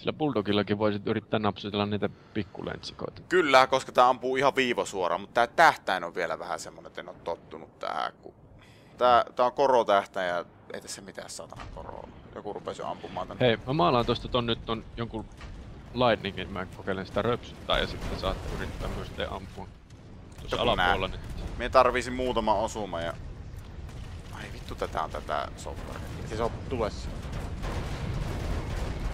Sillä Bulldogillakin voisit yrittää napsutella niitä pikkulentsikoita. Kyllä, koska tää ampuu ihan viivosuoraan, mutta tää tähtäin on vielä vähän semmonen, että en oo tottunut tähän. Kun... Tää, tää on korotähtäin ja ei tässä mitään satana koroa. Joku rupesi ampumaan tänne. Hei, mä maalaan tosta ton nyt on jonkun lightningin, mä kokeilen sitä röpsyttää ja sitten saatte yrittää myös te ampua. Tuossa Joku alapuolella nää. nyt. Mie tarvisin muutama osuma ja... Ai vittu, tätä on tätä sopparia. Siis on tulessa.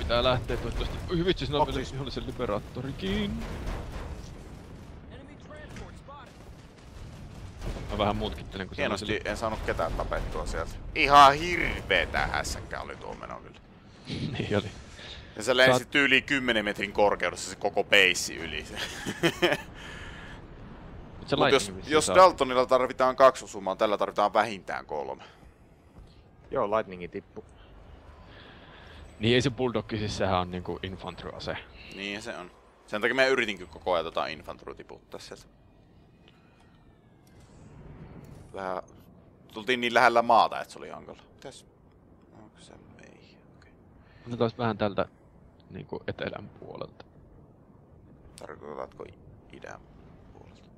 Pitää lähteä toivottavasti. Oi vitsi, siinä on vielä vihollisen liberaattorikin. Mä vähän mutkittelen, kun Hienosti sillä... en saanut ketään tapettua sieltä. Ihan hirveetä hässäkkä oli tuo meno kyllä. niin oli. Ja se lensi Saat- tyyliin 10 metrin korkeudessa se koko peissi yli. Mut se Mut jos, jos saa- Daltonilla tarvitaan kaksi osumaa, tällä tarvitaan vähintään kolme. Joo, lightningi tippu. Niin ei se bulldog, siis sehän on niinku infantry-ase. Niin se on. Sen takia mä yritinkin koko ajan tota infantry tiputtaa sieltä. Vähän... Tultiin niin lähellä maata, että se oli hankala. Mitäs? Onko se meihin? Okei. Otetaan vähän tältä niinku etelän puolelta. Tarkoitatko idän puolelta?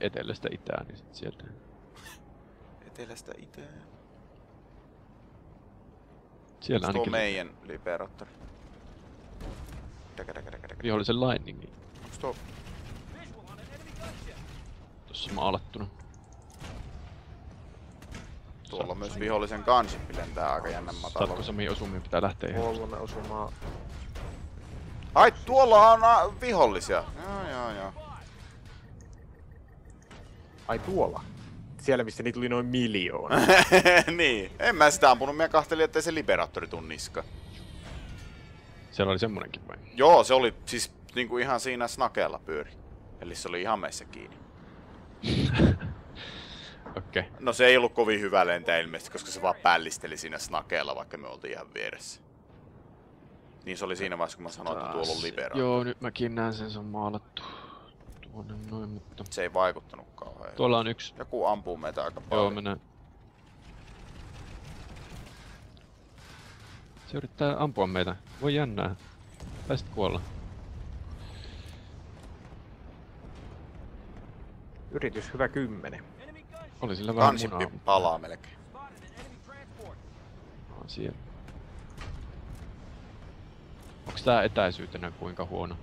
Etelästä itään, niin sit sieltä. Etelästä itään. Siellä Onks tuo meidän däkä. vihollisen lightningi Onks tuo... tossa maalattuna. Tuolla myös vihollisen gunship lentää aika jännän Saatko matalalla. Sami osumia pitää lähteä ihan. Kolme osumaa. Ai, tuolla on a, vihollisia. Joo, joo, joo. Ai tuolla. Siellä missä niitä tuli noin miljoona. niin. En mä sitä ampunut. Mä kahtelin, ettei se liberaattori tuu niska. Siellä oli semmonenkin vai? Joo, se oli siis niinku ihan siinä snakeella pyöri. Eli se oli ihan meissä kiinni. Okei. Okay. No se ei ollut kovin hyvä lentää ilmeisesti, koska se vaan pällisteli siinä snakeella, vaikka me oltiin ihan vieressä. Niin se oli siinä vaiheessa, kun mä sanoin, että tuolla on liberaattori. Joo, nyt mäkin näen sen, se on maalattu. Tuonne noin, mutta... Se ei vaikuttanut kauhean. Tuolla on yksi. Joku ampuu meitä aika paljon. Joo, mennään. Se yrittää ampua meitä. Voi jännää. Taisit kuolla. Yritys hyvä kymmenen. Oli sillä vähän Gunship munaa. palaa melkein. On siellä. Onks tää etäisyytenä kuinka huono?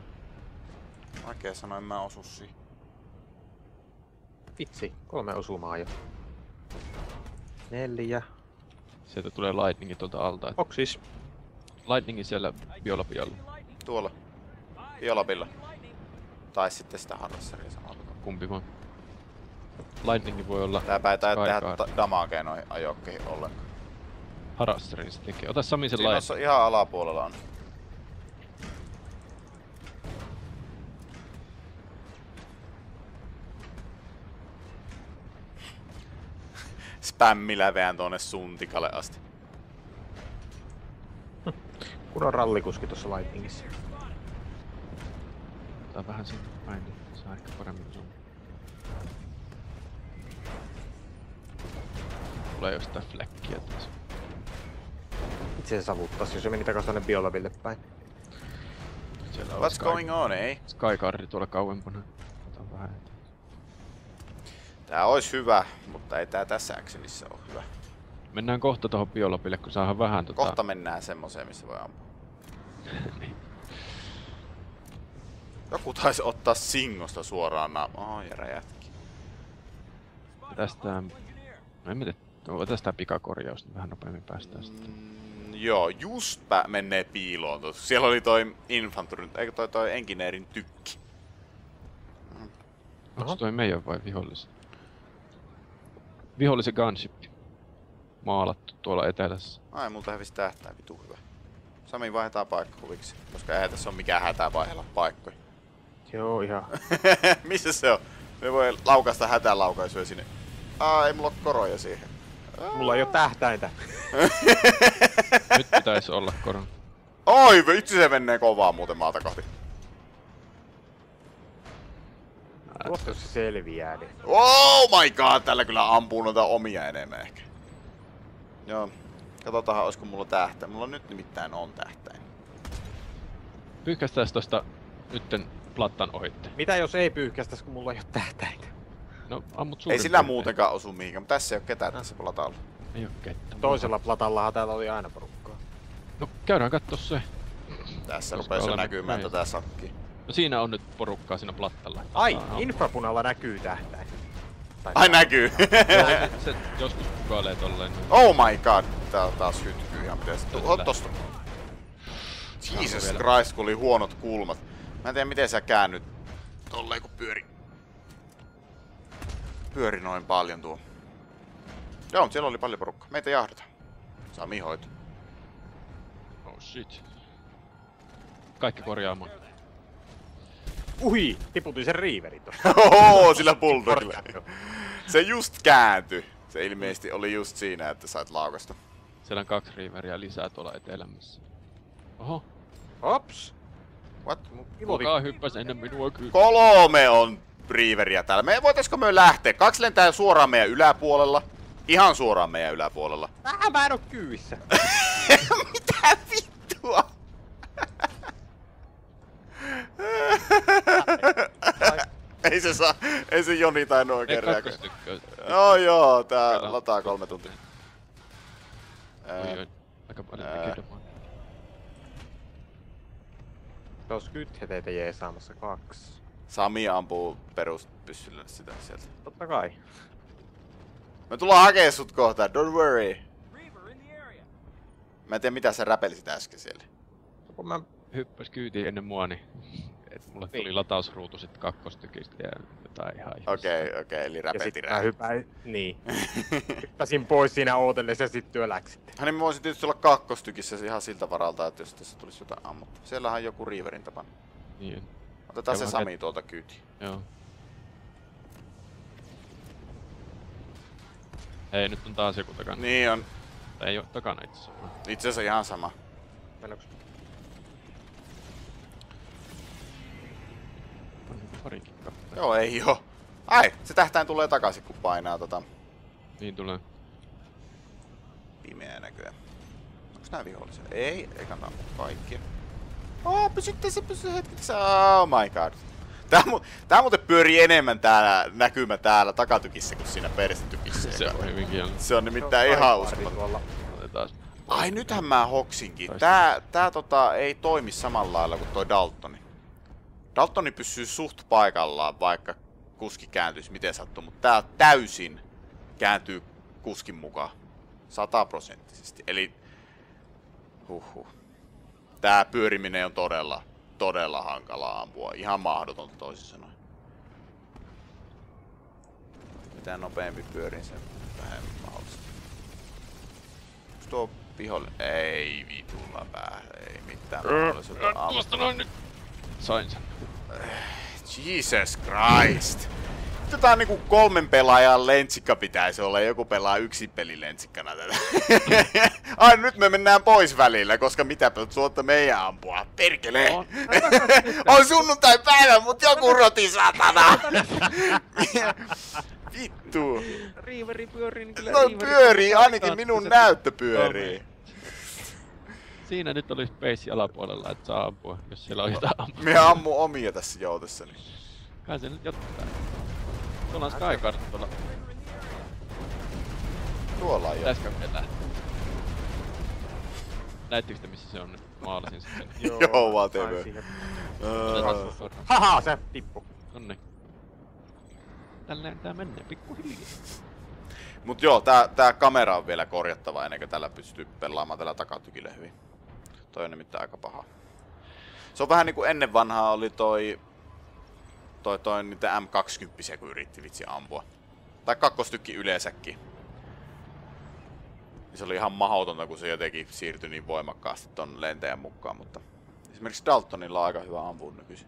Vaikea sanoa, en mä osu siihen. Vitsi, kolme osumaa jo. Neljä. Sieltä tulee lightningi tuolta alta. Oksis. Lightningi siellä viola pialla. Tuolla. Violapilla. Tai sitten sitä harrassaria samalla. Kumpi vaan. Lightningi voi olla Tää päätää tehdä damagea noihin ajokkeihin ollenkaan. Harassarin se tekee. Ota Sami sen Siinä lightning. on ihan alapuolella on. Spämmi läveän tuonne suntikalle asti. Kun on rallikuski tuossa lightningissa. Ottaa vähän sinne päin, niin saa ehkä paremmin sun. Tulee jostain fläkkiä taas. Itse se savuttas, jos se meni takas tonne Biolaville päin. Siellä on What's Sky, going on, ei? Skyguardi tuolla kauempana. Otan vähän. Tää ois hyvä, mutta ei tää tässä actionissa oo hyvä. Mennään kohta tohon biolopille, kun saadaan vähän tota... Kohta mennään semmoseen, missä voi ampua. niin. Joku taisi ottaa singosta suoraan naamaan. Oh, ja räjähtikin. Tästä... No en tiedä. No, tästä pikakorjaus, niin vähän nopeammin päästään sitten. Mm, joo, just pä- menee piiloon. Siellä oli toi infantry, eikö toi toi engineerin tykki. Onks toi meidän vai vihollisen? Vihollisen gunship. Maalattu tuolla etelässä. Ai, multa hävisi tähtää, vitu hyvä. Sami vaihdetaan paikkakuviksi, koska eihän tässä ole mikään hätää vaihella paikkoja. Joo, ihan. Missä se on? Me voi laukasta hätälaukaisuja sinne. Aa, ei mulla ole koroja siihen. Mulla ei oo tähtäintä. Nyt pitäisi olla koron. Oi, vitsi se menee kovaa muuten maata kohti. Tuosta jos se selviää, niin... Oh my god, tällä kyllä ampuu noita omia enemmän ehkä. Joo. Katsotaan, olisiko mulla tähtäin. Mulla nyt nimittäin on tähtäin. Pyyhkästään tosta nytten plattan ohitte. Mitä jos ei pyyhkästäis, kun mulla ei oo tähtäintä? No, ammut Ei suurin sillä piirtein. muutenkaan osu mihinkään, mutta tässä ei oo ketään tässä platalla. Ei oo kettä. Toisella platallahan täällä oli aina porukkaa. No, käydään kattoo se. Tässä Koska rupeaa se olemme näkymään näin. tätä sakkia. No siinä on nyt porukkaa siinä plattalla. Ai, ampua. infrapunalla näkyy tähtäin. Tai Ai näkyy! Se, se joskus kukailee tolleen. oh my god, tää taas hytkyy ihan pitäis. Ot tosta. Jesus. Christ, kun oli huonot kulmat. Mä en tiedä miten sä käännyt tolleen kun pyöri. Pyöri noin paljon tuo. Joo, mut siellä oli paljon porukkaa. Meitä jahdetaan. Sami hoito. Oh shit. Kaikki korjaamaan. Uhi, tiputin sen riiverin tuossa. Oho, sillä bulldogilla. Se just kääntyi. Se ilmeisesti oli just siinä, että sait laukasta. Siellä on kaksi riiveriä lisää tuolla etelämässä. Oho, Ops! What? kuka hyppäs ennen minua kyllä. Kolme on riiveriä täällä. Me voitaisko me lähteä? Kaksi lentää suoraan meidän yläpuolella. Ihan suoraan meidän yläpuolella. Vähän mä en oo kyyvissä. Mitä vittua? Ei se saa, ei se Joni tainnut Ei oikein reagoida. No joo, tää Kyllä. lataa kolme tuntia. Oi, oi. Aika paljon tekee Tos kythe teitä jeesaamassa kaksi. Sami ampuu peruspyssyllä sitä sieltä. Totta kai. Me tullaan hakee sut kohta, don't worry. Mä en tiedä mitä sä räpelisit äsken siellä. Kun mä Hyppäs kyytiin ennen mua, niin... Et mulle tuli Niin. latausruutu sit kakkostykistä ja jotain ihan. Okei, okay, okei, okay, eli Ja mä rää. hypäin, niin. Hyppäsin pois siinä ootellessa ja sit työ läksitte. Niin mä voisin tietysti olla kakkostykissä ihan siltä varalta, että jos tässä tulisi jotain ammutta. Siellähän on joku Riverin tapana. Niin, Otetaan Joo, se Sami tuolta kyytiin. joo. Hei, nyt on taas joku takana. Niin on. Tai ei oo takana itse asiassa. Itse asiassa ihan sama. Mennäänkö? On parikin kappaletta. Joo, ei oo. Ai, se tähtäin tulee takaisin kun painaa tota Niin tulee. pimeää näköjään. Onks nää vihollisia? Ei, ei kannata kaikki. Oh, pysytte se pysy hetkeksi. Oh my god. Tää, mu- tää muuten pyörii enemmän täällä näkymä täällä takatykissä kuin siinä peristetykissä. Se on hyvinkin se on nimittäin ihan uskomaton. tuolla. Otetaan. Ai nythän mä hoksinkin. Tää, tää tota ei toimi samalla lailla kuin toi Daltoni. Daltoni pysyy suht paikallaan, vaikka kuski kääntyisi miten sattuu, mutta tää täysin kääntyy kuskin mukaan. Sataprosenttisesti. Eli huhhuh. Tää pyöriminen on todella, todella hankala ampua. Ihan mahdotonta toisin sanoen. Mitä nopeampi pyörin, sen vähemmän mahdollista. Onks tuo vihollinen? Ei vitulla päällä, ei mitään mahdollisuutta ampua. Tuosta noin nyt. Sain sen. Jesus Christ! Nyt tää on niinku kolmen pelaajan lentsikka pitäisi olla, joku pelaa yksin peli lentsikkana tätä. Ai nyt me mennään pois välillä, koska mitä suotta meidän ampua. Perkele! On. on sunnuntai päivä, mut joku roti satana! Vittu! Riiveri pyörii, niin kyllä No pyörii, ainakin minun näyttö pyörii. Siinä nyt oli space alapuolella, että saa ampua, jos siellä on jotain ampua. Me ammu omia tässä joutessani. Kai se nyt jotain. Tuolla on Skycard tuolla. Tuolla on jo. Pitäisikö vetää? Näittekö te missä se on nyt? Maalasin sen sen. Joo, siihen. Öö, Haha, se tippu. Onni. Tälleen tää menee pikkuhiljaa. Mut joo, tää, tää kamera on vielä korjattava ennen kuin tällä pystyy pelaamaan tällä takatykillä hyvin. Toi on nimittäin aika paha. Se on vähän niinku ennen vanhaa oli toi... Toi, toi niitä M20 kun yritti vitsi ampua. Tai kakkostykki yleensäkin. Se oli ihan mahdotonta, kun se jotenkin siirtyi niin voimakkaasti ton lentäjän mukaan, mutta... Esimerkiksi Daltonilla on aika hyvä ampua nykyisin.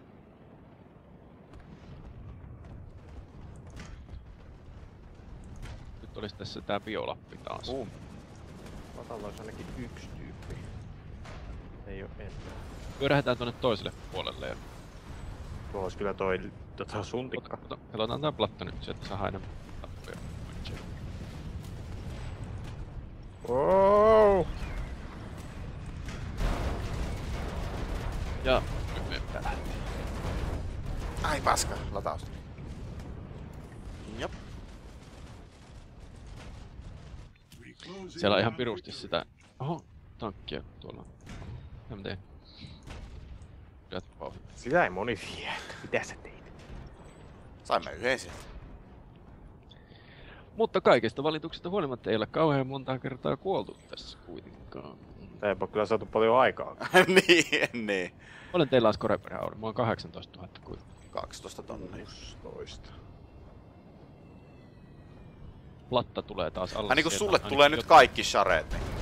Nyt olisi tässä tää biolappi taas. Uh. Vatalla olisi ainakin yksi tyyppi. Ei oo enää. Pyörähdetään tonne toiselle puolelle ja Tuo olisi kyllä toi tota, suntikka. Ota- Katsotaan tää platta nyt, sieltä saa enemmän tappoja. Wow. Ja Tää lähtee. Ai paska, lataus. Jop. Siellä on ihan pirusti sitä... Oho, tankkia tuolla. Mitä mä teen? Jatko vauhdit. Sitä ei moni vie. Mitä sä teit? Saimme yhden sieltä. Mutta kaikista valituksista huolimatta ei ole kauhean monta kertaa kuoltu tässä kuitenkaan. Tää ei ole kyllä saatu paljon aikaa. niin, niin. Olen teillä Asko Reperhauri, mä oon 18 000 kuitenkin. 12 tonnia. 16. Platta tulee taas alle. Ai niinku sulle tulee nyt jotain. kaikki shareet. Niin.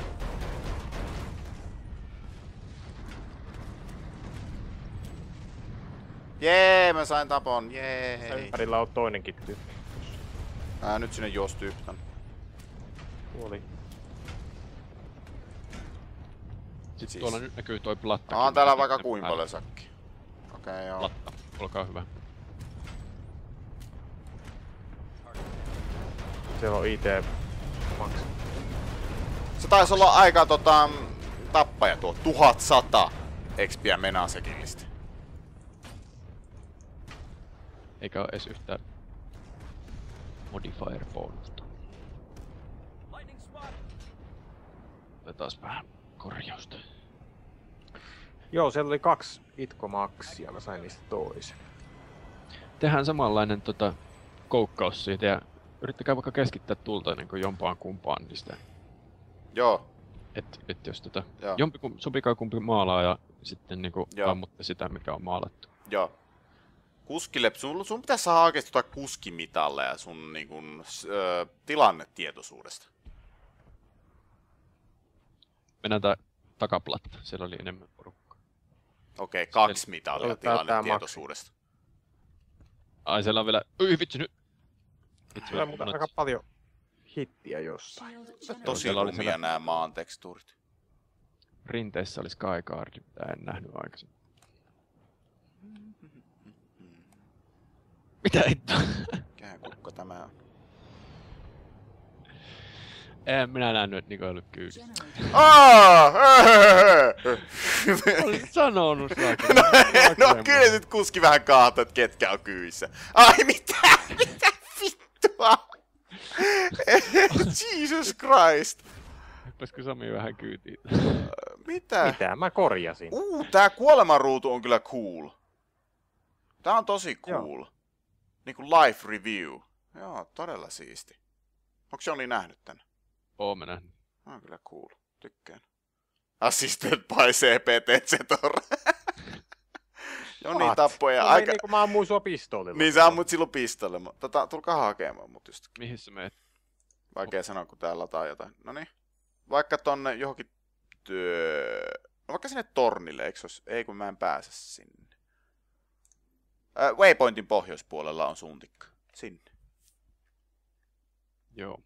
Jee, mä sain tapon, jee. ympärillä on toinenkin tyyppi. Ää, nyt sinne juos tyyppi tänne. Kuoli. Sitten Siis- tuolla nyt näkyy toi platta. On täällä vaikka kuinka paljon sakki. Okei, okay, joo. Platta, olkaa hyvä. Siellä on IT Max. Se taisi olla aika tota, tappaja tuo 1100 expiä menasekillistä. Eikä ole edes yhtään modifier bonusta. Otetaan vähän korjausta. Joo, siellä oli kaksi Itko Maxia, mä sain niistä toisen. Tehdään samanlainen tota, koukkaus siitä ja yrittäkää vaikka keskittää tulta niin kuin jompaan kumpaan niistä. Joo, Et, et jos tota, joo, jompi kum, sopikaa kumpi maalaa ja sitten niin kuin ammutte sitä mikä on maalattu. joo. Kuskille, sun, sun pitäisi saada oikeesti jotain kuskimitaleja sun niin kun, ö, tilannetietoisuudesta. Mennään tää takaplatta, siellä oli enemmän porukkaa. Okei, okay, kaksi mitalia Tää- tää tilannetietoisuudesta. Ai siellä on vielä, ui vitsi nyt! Vitsi, Siellä on mä- muuten aika paljon hittiä jossain. Tosi siellä oli rumia siellä- nämä maan tekstuurit. Rinteessä oli Skyguard, mitä en nähnyt aikaisemmin. Mitä hitto? Mikähän kukka tämä on? en minä nähnyt, että Niko ei ollut kyydissä. Aa! Olisit sanonut saakka. No, no kyllä nyt kuski vähän kaatoi, että ketkä on kyydissä. Ai mitä? Mitä vittua? Jesus Christ. Hyppäskö Sami vähän kyytiin? Mitä? Mitä? Mä korjasin. Uu, tää kuolemanruutu on kyllä cool. Tää on tosi cool. Niinku life review. Joo, todella siisti. Onks Joni nähnyt tän? Oo mä nähnyt. On kyllä cool. Tykkään. Assisted by CPT Zetor. Joni What? tappoja Mulla aika... Meni, kun mä ammuin sua pistoolilla. Niin sä ammut silloin pistolle. mu- Tota, tulkaa hakemaan mut just. Mihin sä meet? Vaikea sanoa, kun täällä lataa jotain. No niin. Vaikka tonne johonkin työ... No vaikka sinne tornille, eikö se ois... Ei kun mä en pääse sinne. Äh, Waypointin pohjoispuolella on suuntikka. Sinne. Joo.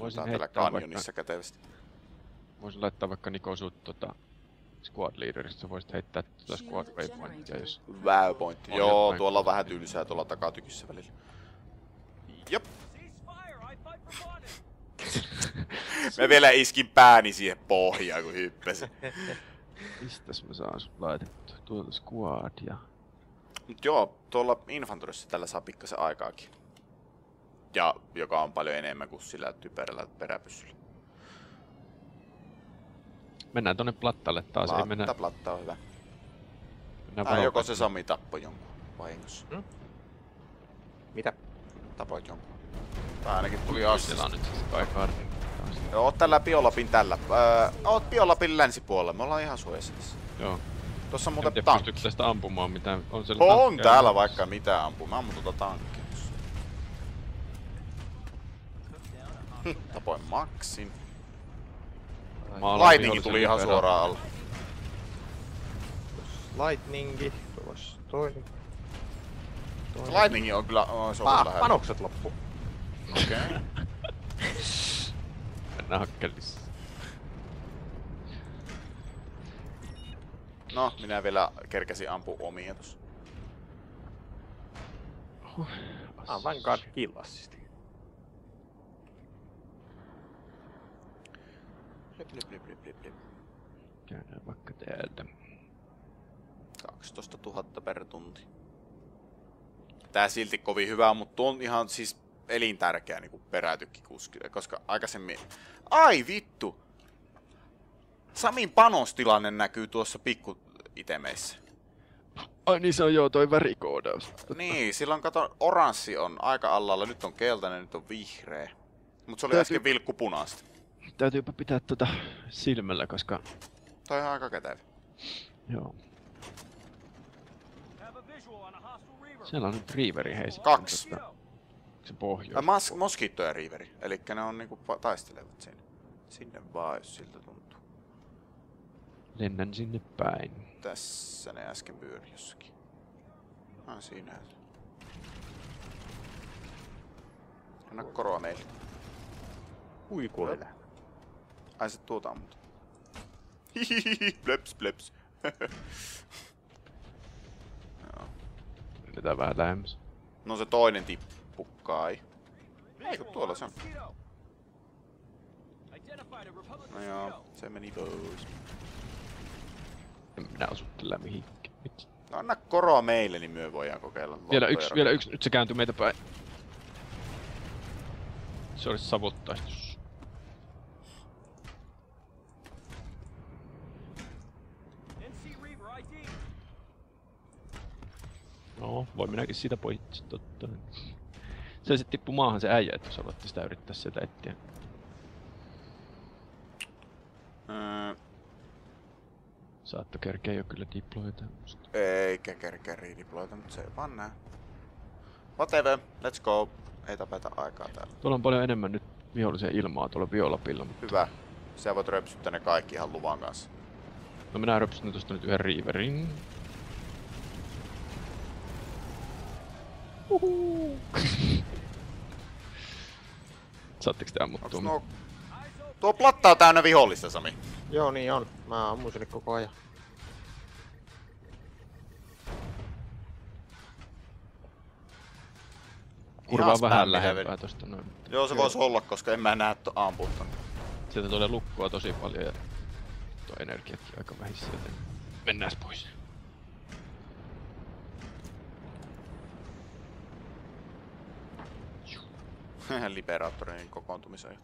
Voisin Tää on täällä heittää vaikka, kanjonissa kätevästi. voisin laittaa vaikka Niko sut tota squad leaderista, voisit heittää tuota squad waypointia, jos... Waypointti. On Joo, jotain tuolla on vähän tylsää tuolla takatykissä välillä. Jop. Mä vielä iskin pääni siihen pohjaan, kun hyppäsin. Mistäs mä saan sut laitettu? Tuolta squad ja... Mut joo, tuolla Infantorissa tällä saa pikkasen aikaakin. Ja joka on paljon enemmän kuin sillä typerällä peräpyssyllä. Mennään tonne plattalle taas, ei mennä... Platta, platta on hyvä. mennään Tai joko se Sami tappoi jonkun vahingossa. Mitä? Tapoit jonkun. Tai ainakin tuli assist. on nyt taas. Joo, oot tällä Biolapin tällä. Öö, oot Biolapin länsipuolella, me ollaan ihan suojassa tässä. Joo. Tossa on En muuten tiedä, tankki. pystyykö tästä ampumaan mitään. On siellä On tankkeja täällä vaikka mitä ampuu. Mä ammun tuota tankkia tossa. Hm, Tapoin Maxin. Lightningi vihollisen tuli ihan perään. suoraan alle. Lightningi. Tuossa toinen. toinen. Lightningi on kyllä on, se on Pa- lähellä. panokset loppu. Okei. Okay. Mennään hakkelissa. No, minä vielä kerkäsin ampua omia tossa. Ah, Vanguard kill assist. Blip, blip, blip, blip, blip. Käydään vaikka täältä. 12 000 per tunti. Tää silti kovin hyvä, mutta on ihan siis elintärkeä niin perätykkikuskille, koska aikaisemmin... Ai vittu! Samin panostilanne näkyy tuossa pikku itemeissä. Ai niin se on joo toi värikoodaus. Niin, silloin kato, oranssi on aika allalla, nyt on keltainen, nyt on vihreä. Mutta se oli Täytyy- äsken vilkku punaista. Täytyypä pitää tota silmällä, koska Toi on aika kätevä. joo. Siellä on nyt Reaveri hei. sitten Kaksi. Tota, se pohjois. Mas- Mosquito ja Riveri, eli ne on niinku taistelevat siinä. Sinne vaan, jos siltä tuntuu. Lennän sinne päin. Tässä ne äsken pyöri jossakin. Ah, siinä. Anna koroa meille. Huikuilla. Ai se tuota ammut. Hihihi, bleps bleps. Vähän lähemmäs. No se toinen tippu kai. Eikö tuolla se on? No joo, se meni pois. En minä osu tällä mihinkään. No anna koroa meille, niin myö voidaan kokeilla. Vielä yksi, vielä yksi. Nyt se kääntyy meitä päin. Se olisi savottaistus. No, voi minäkin siitä pois, totta. Se sitten tippui maahan se äijä, että jos aloitti sitä yrittää sieltä etsiä. Öö, Saatto kerkeä jo kyllä diploita. eikä kerkeä riidiploita, mutta se vaan nää. Whatever, let's go. Ei tapeta aikaa täällä. Tuolla on paljon enemmän nyt vihollisia ilmaa tuolla violapilla, mutta Hyvä. Sä voit röpsyttää ne kaikki ihan luvan kanssa. no minä röpsytän tuosta nyt yhden Reaverin. Saatteko te ammuttua? Nuo... Tuo platta on täynnä vihollista, Sami. Joo niin on. Mä ammun sinne koko ajan. Kurvaa Ihan vähän lähempää tosta noin. Joo, se voisi olla, koska en mä näe to ampua tonne. Sieltä tulee lukkua tosi paljon ja tuo energiatkin aika vähissä, joten mennään pois. Liberaattorin kokoontumisen.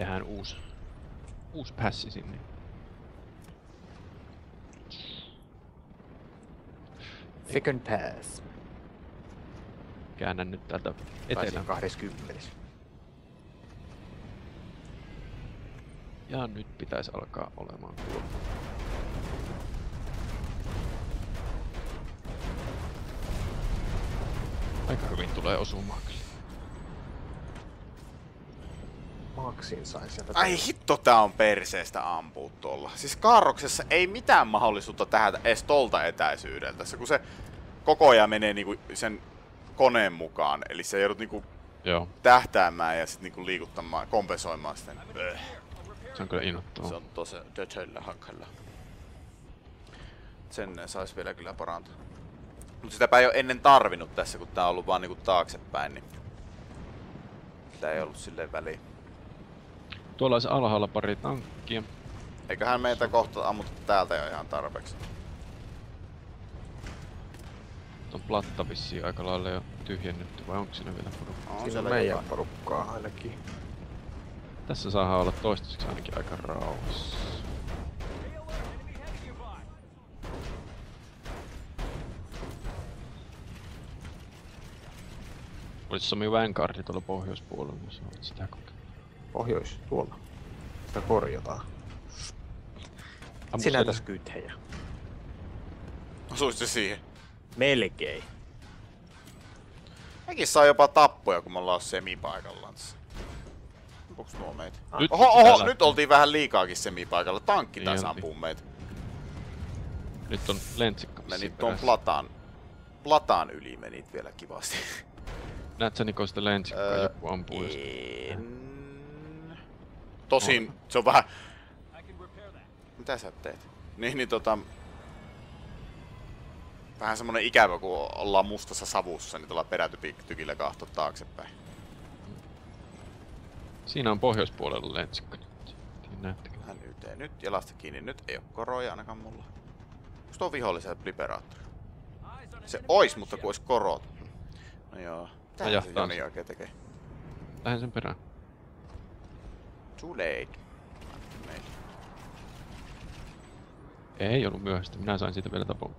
Tehdään uusi, uusi pässi sinne. Second pass. Käännän nyt täältä Etelä. etelään. 20. Ja nyt pitäisi alkaa olemaan tuo. Aika hyvin tulee osumaan kyllä. Maksin sain sieltä. Ai hitto, tää on perseestä ampuu tuolla. Siis kaarroksessa ei mitään mahdollisuutta tähän edes tolta etäisyydeltä. Se, kun se koko ajan menee niinku sen koneen mukaan. Eli se joudut niinku Joo, tähtäämään ja sit niinku liikuttamaan, kompensoimaan sitä. Se on kyllä innoittavaa. Se on tosi dötöllä hankala. Sen sais vielä kyllä parantaa. Mut sitäpä ei oo ennen tarvinnut tässä, kun tää on ollut vaan niinku taaksepäin, niin... Sitä ei ollut silleen väliä. Tuolla olisi alhaalla pari tankkia. Eiköhän meitä kohta ammuta täältä jo ihan tarpeeksi. On platta vissiin aika lailla jo tyhjennetty, vai onko siinä vielä porukka? On siellä meidän jotain. porukkaa ainakin. Tässä saa olla toistaiseksi ainakin aika rauhassa. Olisi Sami Vanguardi tuolla pohjoispuolella, jos olet sitä kokeillut. Pohjois tuolla. Sitä korjataan. Ammu Sinä sen- tässä kythejä. Osuis se siihen. Melkein. Mekin saa jopa tappoja, kun me ollaan semipaikallaan tässä. Ampuuks nuo meitä? Nyt Oho, oho, lähteä. nyt oltiin vähän liikaakin semipaikalla. Tankki Niin taisi oltiin. ampua meitä. Nyt on lentsikka. Menit tuon plataan, plataan yli menit vielä kivasti. Näet sä Niko sitä lentsikkaa, Öö, joku ampuu. En... Tosin se on vähän... Mitä sä teet? Niin, niin tota... Vähän semmonen ikävä, kun ollaan mustassa savussa, niin tuolla perätykillä kahto taaksepäin. Siinä on pohjoispuolella lentsikko nyt. Tiedän, Näettekö? Hän ytee nyt jalasta kiinni. Nyt ei oo koroja ainakaan mulla. Onks tuo vihollisen liberaattori? Se ois, mutta kun ois korot. No joo. Mitä se Joni oikein tekee? Lähden sen perään. Too late. Ei ollut myöhäistä, minä sain siitä vielä tapon.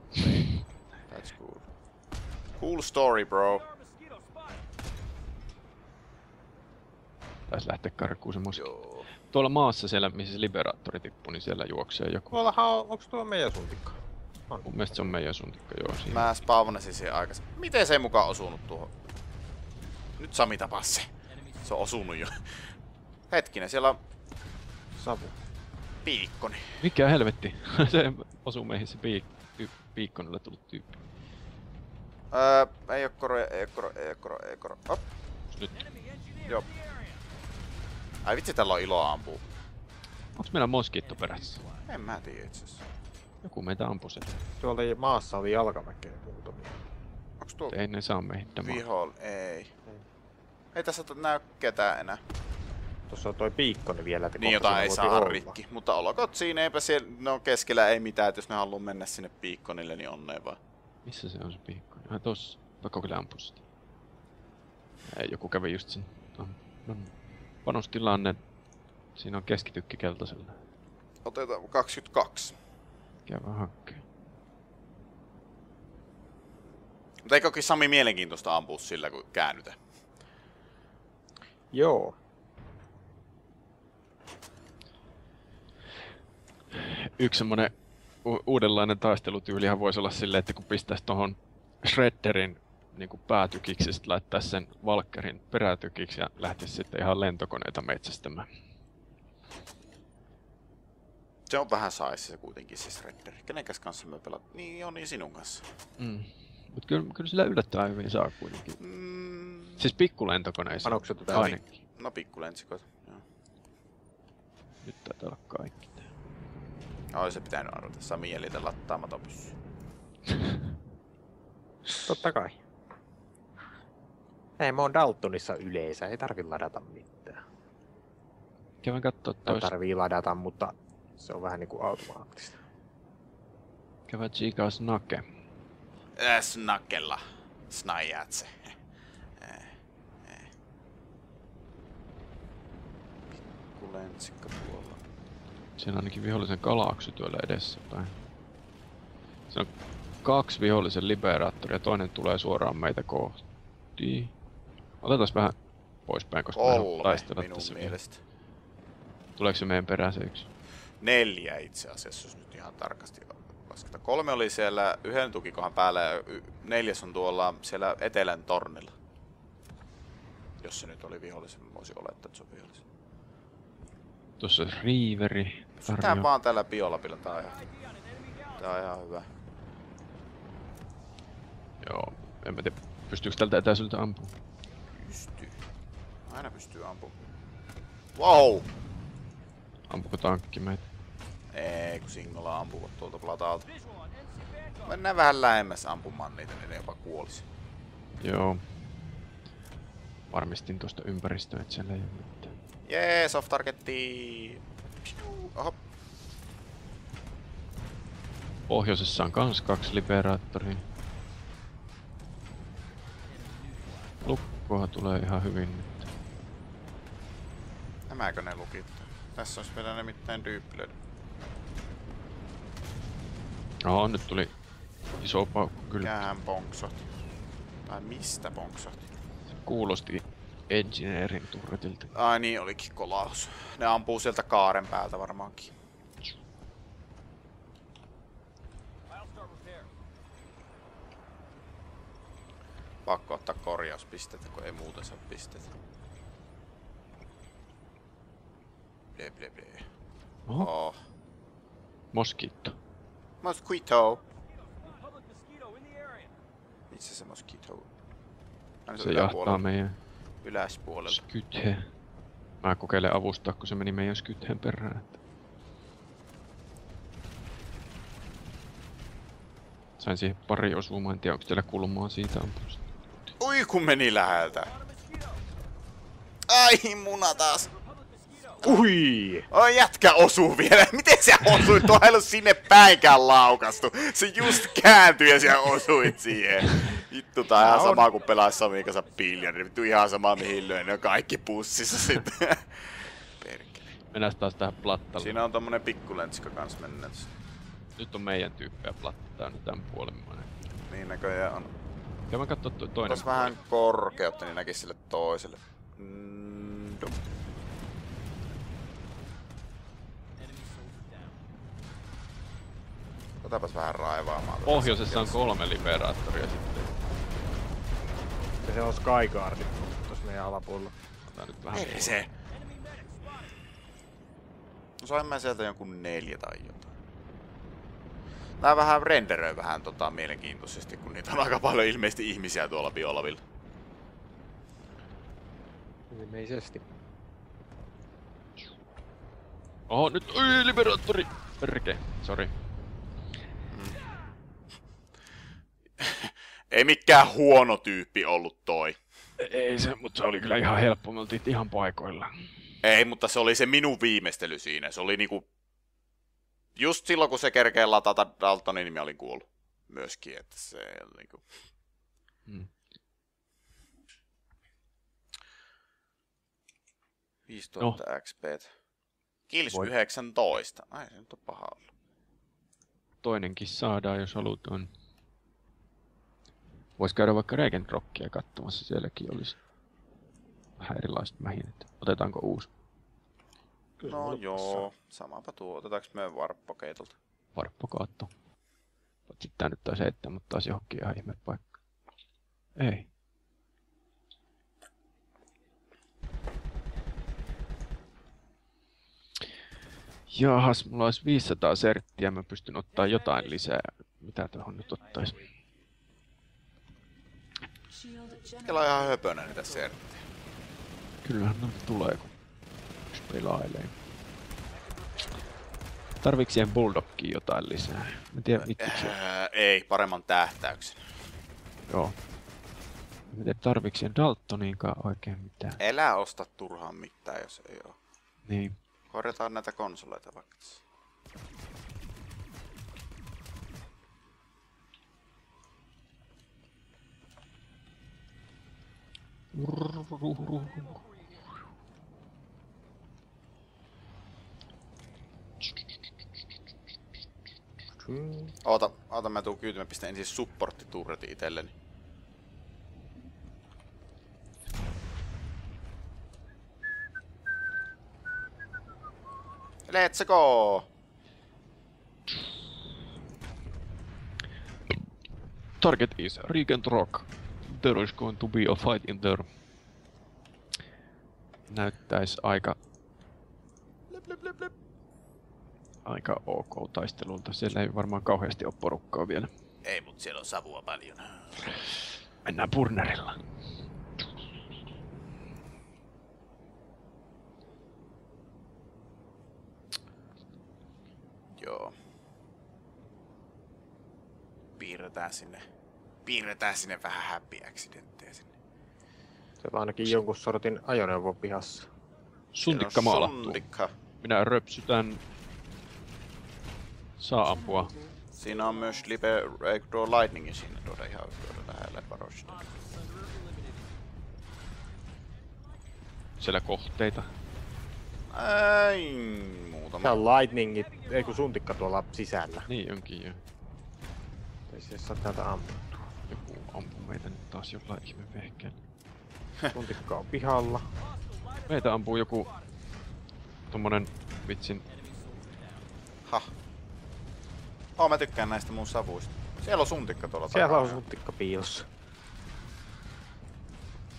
That's cool. Cool story, bro. Taisi lähteä karkuun se moski. Joo. Tuolla maassa siellä, missä se liberaattori tippui, niin siellä juoksee joku. Tuollahan on, onks tuo meidän suntikka? On. Mun mielestä se on meidän suntikka, joo. Siinä. Mä spawnasin siihen aikaisemmin. Miten se ei mukaan osunut tuohon? Nyt Sami tapas se. Se on osunut jo. Hetkinen, siellä on Savu. piikkoni. Mikä helvetti? se osuu meihin se piik, piikkonille tullut tyyppi. Öö, ei oo koroja, ei oo koro, ei oo koro, ei oo koro. Op. Nyt. Joo. Ai vitsi, tällä on iloa ampuu. Onks meillä moskitto perässä? En mä tiedä itse asiassa. Joku meitä ampui sen. Tuolla maassa oli jalkaväkeä muutamia. Onks tuo Ei ne saa meitä vihol? Ei. Ei tässä näy ketään enää. Tuossa on toi piikkoni vielä, Niin jota ei saa olla. rikki. Mutta olkoot siinä, eipä siellä, no keskellä ei mitään, että jos ne haluaa mennä sinne piikkonille, niin onneen vaan. Missä se on se piikko? Ai tossa. Pakko kyllä ampua sitä. Ei, joku kävi just sen. No, no. Panostilanne. Siinä on keskitykki keltaisella. Otetaan 22. Käy vähän hakkeen. Mutta eikö Sami mielenkiintoista ampua sillä, kun käännytä? Joo. Yksi semmonen u- uudenlainen taistelutyylihän voisi olla silleen, että kun pistäisi tohon Shredderin niin kuin päätykiksi ja sit laittaisi sen Valkkerin perätykiksi ja lähtisi sitten ihan lentokoneita metsästämään. Se on vähän saisi se kuitenkin siis Redder. Kenenkäs kanssa me pelat? Niin, joo, niin sinun kanssa. Mm. Mut kyllä, kyllä sillä yllättävän hyvin saa kuitenkin. Mm, Siis pikkulentokoneissa. Panokset ainakin. no pikkulentsikoita. Joo. Nyt taitaa olla kaikki. Oi se pitänyt arvata. Sami jäljitä lattaamaton pyssy. Totta kai. Ei, mä oon Daltonissa yleensä, ei tarvi ladata mitään. Kävin kattoo Tai tois. tarvii ladata, mutta se on vähän niinku automaattista. Kävä tsiikaas nake. Äh, snakella. Snajatse. Pikkulentsikka tuolla. On ainakin vihollisen kalaaksy tuolla edessä päin. Se on kaksi vihollisen liberaattoria, toinen tulee suoraan meitä kohti. Otetaan vähän poispäin, koska me Kolme taistella minun tässä vielä. mielestä. Tuleeko se meidän perään se yksi? Neljä itse asiassa, jos nyt ihan tarkasti lasketa. Kolme oli siellä yhden tukikohan päällä ja neljäs on tuolla siellä etelän tornilla. Jos se nyt oli vihollisen, mä voisin olettaa, että se on vihollisen. Tuossa on Reaveri. Tarjo. vaan täällä biolapilla, tää on ihan, tää on ihan hyvä. Joo, en mä tiedä, pystyykö tältä etäisyydeltä ampumaan. Pystyy. Aina pystyy ampumaan. Wow! Ampuko tankki meitä? Ei, kun singolla ampuvat tuolta platalta. Mennään vähän lähemmäs ampumaan niitä, niin ne jopa kuolisi. Joo. Varmistin tuosta ympäristöä, että siellä ei ole mitään. Jee, soft targetti. Oho, Pohjoisessa on kans kaksi liberaattoria. Lukkoa tulee ihan hyvin nyt. nämäkö ne lukittaa? Tässä olisi vielä nimittäin dyyppilöitä. Joo, nyt tuli iso paukku kyllä. Mikähän ponksahti? Tai mistä? Se kuulosti Engineerin turretilta. Ai niin, olikin kolaus. Ne ampuu sieltä kaaren päältä varmaankin. Pakko ottaa korjauspisteitä, kun ei muuten saa pisteitä. Ble ble ble. Oho, Oh. Mosquito. Mosquito. Missä se mosquito Se jahtaa meidän Yläspuolella. skythe. Mä kokeilen avustaa, kun se meni meidän skythen perään. Että... Sain siihen pari osumaa, en tiedä onko teillä kulmaa siitä ampusta. Ui kun meni läheltä. Ai muna taas. Ui! Oi jätkä osuu vielä. Miten se osui? Tuo ei ollut sinne päinkään laukastu. Se just kääntyi ja sä osuit siihen. Vittu, tää on ihan sama kuin pelaisi Samin kanssa biljardin. Vittu ihan sama mihin löin. Ne on kaikki pussissa sitten. Perkele. Mennään taas tähän plattalle. Siinä on tommonen pikkulentska kans mennyt. Nyt on meidän tyyppejä platta täynnä tämän puolimmainen. Niin näköjään on. Käydään katsoa toi toinen Otas vähän korkeutta, niin näkis sille toiselle. Mm, dum. Otapas vähän raivaamaan. Pohjoisessa on kolme liberaattoria sitten. Ja se on Skyguard tuossa meidän alapuolella. Tää nyt vähän Ei se. No sain mä sieltä jonkun neljä tai jotain. Tää vähän renderöi vähän tota mielenkiintoisesti, kun niitä on aika paljon ilmeisesti ihmisiä tuolla biolavilla. Ilmeisesti. Oho, nyt oi, liberaattori! Perke, sori. Ei mikään huono tyyppi ollut toi. Ei se, mutta se oli kyllä ihan helppo. Me oltiin ihan paikoilla. Ei, mutta se oli se minun viimeistely siinä. Se oli niinku... Just silloin, kun se kerkee latata Daltonin, niin mä olin kuollut. Myöskin, että se niinku... Hmm. 5000 no. XP. Kills Voi- 19. Ai, se nyt on paha ollut. Toinenkin saadaan, jos halutaan. Vois käydä vaikka Regenrockia katsomassa, sielläkin olisi vähän erilaiset mähinet. Otetaanko uusi No joo, samapa tuo. Otetaanko me varppokeitolta? varppokaatto? Sitten tää nyt taisi heittää, mutta taas johonkin ihan ihme paikka. Ei. Jahas, mulla olisi 500 serttiä, mä pystyn ottaa jotain lisää. Mitä tuohon nyt ottais? Kela on ihan höpönä niitä serttejä. Kyllähän ne tulee, kun pelailee. Tarviiko siihen Bulldogkiin jotain lisää? Mä en tiedä, vittu se. Ää, ei, paremman tähtäyksen. Joo. Mä tiedä, tarviiko siihen Daltoniinkaan oikein mitään. Elää osta turhaan mitään, jos ei oo. Niin. Korjataan näitä konsoleita vaikka. Oota, oota mä tuun kyytiin, mä pistän ensin supporttiturretin itselleni. Let's go! Target is Regent Rock. There is going to be a fight in there. Näyttäis aika... Aika ok taistelulta. Siellä ei varmaan kauheasti ole porukkaa vielä. Ei, mut siellä on savua paljon. Mennään burnerilla. Joo. Piirretään sinne. Piirretään sinne vähän happy accidentteja sinne. Se on ainakin jonkun sortin ajoneuvo pihassa. Suntikka maalattuu. Suntikka. Minä röpsytän. Saa ampua. Siinä on myös live tuo lightningi siinä tuoda ihan tuoda lähellä varoista. Siellä kohteita. Ei, muutama. Se on lightningit, ei kun suntikka tuolla sisällä. Niin onkin jo. Ei se saa täältä ampua. Ampuu meitä nyt taas jollain ihme vehkeellä. Suntikka on pihalla. Meitä ampuu joku tommonen vitsin Ha. Oh, mä tykkään näistä mun savuista. Siellä on suntikka tuolla Siellä takana. on suntikka piilossa.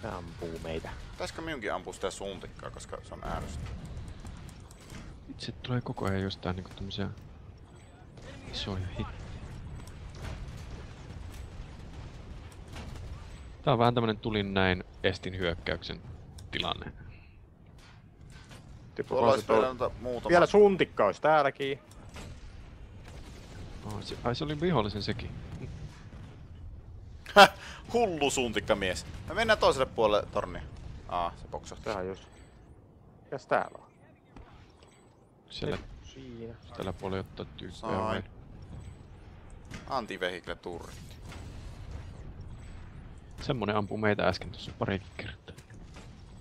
Se ampuu meitä. Pitäisikö minunkin ampua sitä suntikkaa, koska se on ärsyttävää. Itse tulee koko ajan jostain niinku tämmösiä isoja hit. Tää on vähän tämmönen tulin näin estin hyökkäyksen tilanne. Tuolla noita muutama... Vielä suntikka olisi täälläkin. Oh, se, ai se oli vihollisen sekin. Häh, hullu suntikkamies. Me mennään toiselle puolelle tornia. Aa, se boksahti. Tähän just. Mikäs täällä on? Siellä Siinä. tällä puolella ottaa tyyppejä Sain. vai? Antivehicle turretti. Semmonen ampuu meitä äsken tuossa parikin kertaa.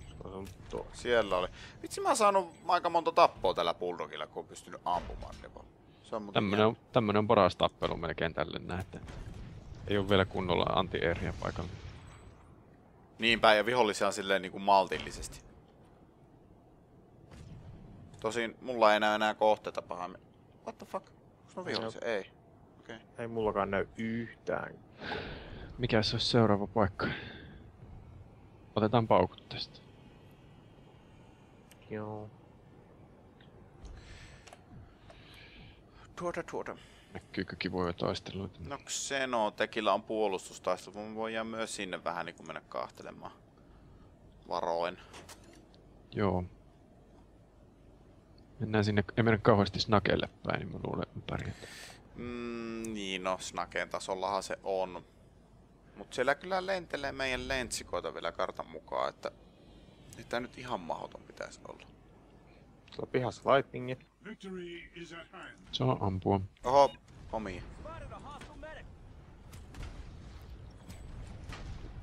Se on ollut tuo. Siellä oli. Vitsi mä oon saanut aika monta tappoa tällä bulldogilla, kun on pystynyt ampumaan ne vaan. Se on Tämmönen on, tämmönen on paras tappelu melkein tälle näette. Ei oo vielä kunnolla anti-airia paikalla. Niinpä, ja vihollisia on silleen niinku maltillisesti. Tosin mulla ei näy enää kohteita pahemmin. What the fuck? Onks mä vihollisia? Ei. Okei. Okay. Ei mullakaan näy yhtään. Mikä se olisi seuraava paikka? Otetaan paukut tästä. Joo. Tuota, tuota. Näkyykö kivoja taisteluita? No Xeno, tekillä on puolustustaistelu, mutta me voidaan myös sinne vähän niinku mennä kahtelemaan. Varoin. Joo. Mennään sinne, ei mennä kauheasti snakelle päin, niin mä luulen, että pärjätään. Mm, niin no, Snaken tasollahan se on. Mut siellä kyllä lentelee meidän lentsikoita vielä kartan mukaan, että... Ei tää nyt ihan mahdoton pitäisi olla. Tuolla pihassa. Se on ampua. Oho, omia.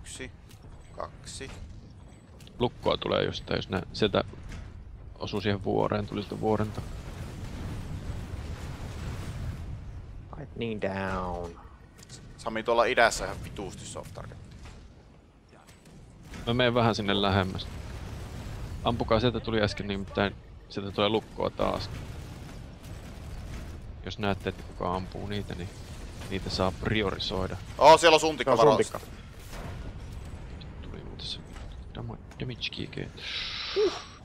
Yksi, kaksi. Lukkoa tulee jostain, jos nää sieltä osuu siihen vuoreen, tuli sitä vuoren takaa. Lightning down. Sami tuolla idässä ihan vituusti soft target. Mä menen vähän sinne lähemmäs. Ampukaa, sieltä tuli äsken nimittäin, sieltä tulee lukkoa taas. Jos näette, että kuka ampuu niitä, niin niitä saa priorisoida. Oh, siellä on suntikka varoissa. suntikka. Tuli muuten se dama- damage kiike.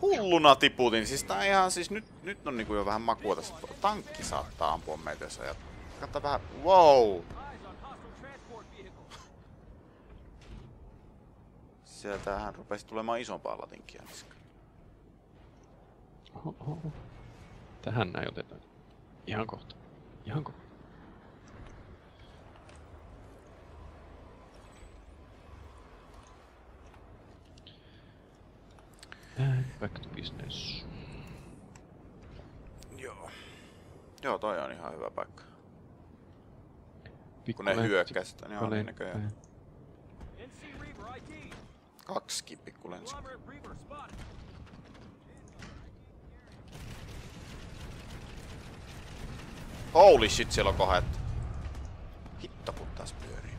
Hulluna tiputin. Siis tää ihan siis nyt, nyt on niinku jo vähän makua tässä. Tankki saattaa ampua meitä jos ajat. Katso vähän. Wow! Sieltähän rupesi tulemaan isompaa latinkia niskaan. Oho. Tähän näin otetaan. Ihan kohta. Ihan kohta. Back to business. Joo. Joo, toi on ihan hyvä paikka. Pikku Kun ne lentsi, hyökkäs sitä, niin on näköjään. lentsi. NC Reaver ID. Kaksikin spotted. Holy shit, siellä on kohdetta. Hitto kun taas pyörii.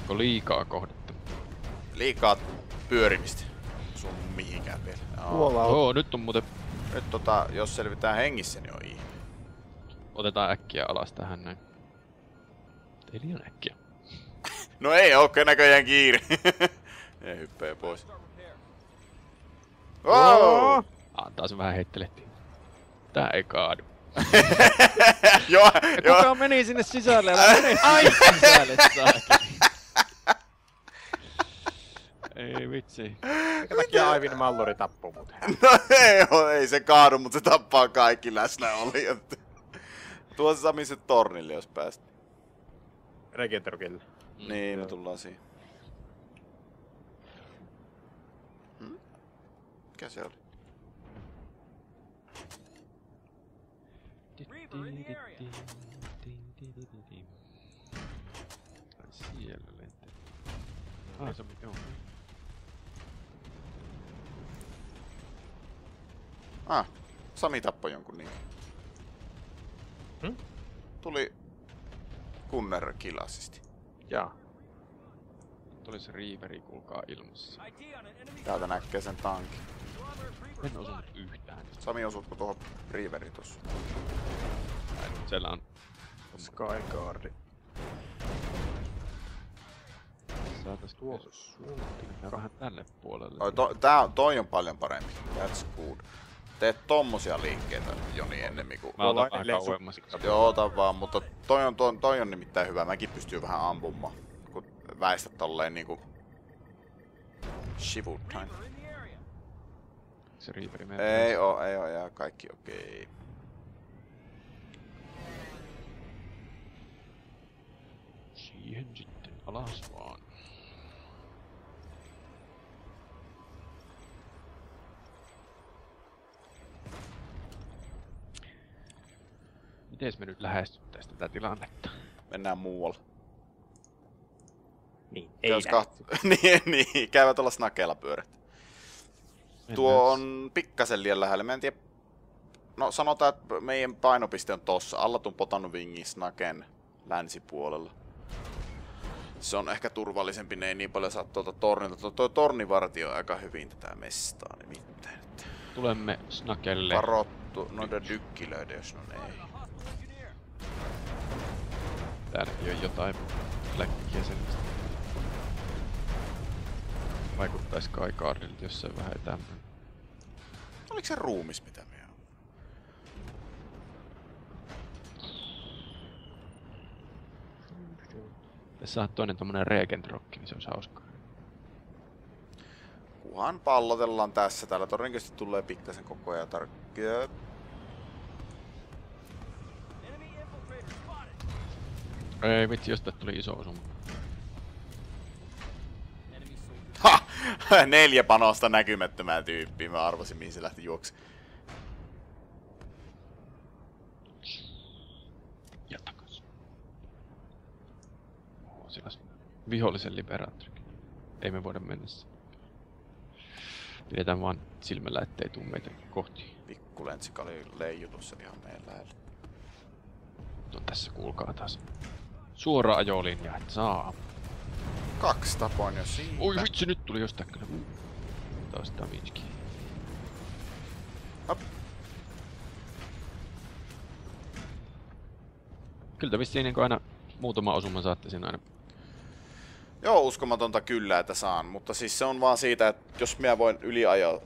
Onko liikaa kohdetta? Liikaa pyörimistä. Sun mihinkään vielä. Joo. Tuolla on. Joo, nyt on muuten... Nyt tota, jos selvitään hengissä, niin on ihme. Otetaan äkkiä alas tähän näin. Ei liian äkkiä. No ei oo näköjään kiire. ne hyppää pois. Wow! Antaa se vähän heittelehtiä. Tää ei kaadu. Joo, joo. Kuka meni sinne sisälle? Älä mene ai sisälle. Ei vitsi. Minkä takia Aivin Mallori tappuu mut? No ei, oo, ei se kaadu, mutta se tappaa kaikki läsnäolijat. Tuo se Sami se tornille, jos päästä. Regenterokille. Niin, me tullaan siihen. Mikä se oli? Reaver in the area. Ai siellä lentelee. Ah, se joo. Ah, Sami tappoi jonkun niin. Hmm? Tuli Gunner kilasisesti. Jaa. Tuli se Reaveri, kuulkaa ilmassa. Täältä näkee sen tankin. En osunut yhtään. Sami osutko tuohon Reaveriin tossa? Ai, Siellä on Skyguardi. saatais Tuo Mennään vähän tälle puolelle. Oi, to, tää, on- toi on paljon parempi. That's good. Teet tommosia liikkeitä Joni ennemmin kuin... Mä otan vähän kauemmas. Joo, ota vaan, mutta toi on, toi, toi on nimittäin hyvä. Mäkin pystyy vähän ampumaan, kun väistät tolleen niinku... Area. Se Reaveri menee. Ei oo, ei oo, ja kaikki okei. Siihen sitten alas vaan. Miten me nyt lähestyttäisiin tätä tilannetta? Mennään muualle. Niin, ei lähtisi. kaht- niin, niin, käyvät olla snakeella pyörät. Tuo Mennään on pikkasen liian lähellä. Mä en tiedä... No sanotaan, että meidän painopiste on tossa. Allatun potannut vingin snaken länsipuolella. Se on ehkä turvallisempi, ne ei niin paljon saa tuolta tornilta. Tuo, tuo tornivartio aika hyvin tätä mestaa nimittäin. Että Tulemme snakelle. Varottu noiden dykkilöiden, jos no ei. Hostile engineer. Täälläkin on jotain fläkkiä selvästi. Vaikuttais Skyguardilta, jos se on vähän tämmönen. Oliko se ruumis mitä me on? Tässä on toinen tommonen Regent-rokki, niin se olisi hauskaa. Kuhan pallotellaan tässä. Täällä todennäköisesti tulee pikkasen koko ajan tarkkia. Ei vitsi, josta tuli iso osuma. Neljä panosta näkymättömää tyyppiä. Mä arvasin mihin se lähti juoksi. Ja takas. Oho, siellä vihollisen liberaattorikin. Ei me voida mennä sinne. Pidetään vaan silmällä, ettei tuu meitä kohti. Pikku lentsikali leijutus ihan meidän lähellä. No tässä kuulkaa taas. Suora ajolinja, et saa. Kaksi tapoin jo siitä. Oi vitsi, nyt tuli jostain kyllä. Taas damagekin. Hop. Kyllä vissiin niin aina muutama osuma saatte siinä aina. Joo, uskomatonta kyllä, että saan. Mutta siis se on vaan siitä, että jos minä voin yli ajo,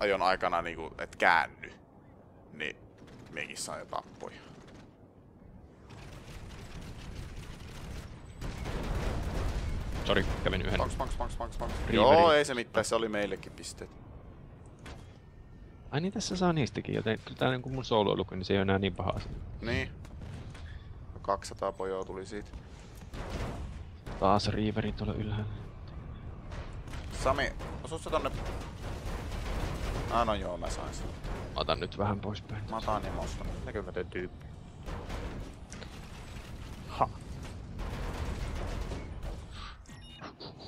ajon aikana niinku, et käänny, niin minäkin saan jo tappoja. Sori, kävin yhden. Paks, paks, paks, paks, paks. Reaveri. Joo, ei se mitään, se oli meillekin pisteet. Ai niin, tässä saa niistäkin, joten kyllä tää niin kuin mun soloilukin, niin se ei ole enää niin paha asia. Niin. 200 pojoa tuli siitä. Taas Reaveri tuolla ylhäällä. Sami, osuut sä tonne... Ah no joo, mä sain sen. Mä otan nyt vähän poispäin. Mä otan emosta. Näkymätön tyyppi. Ha.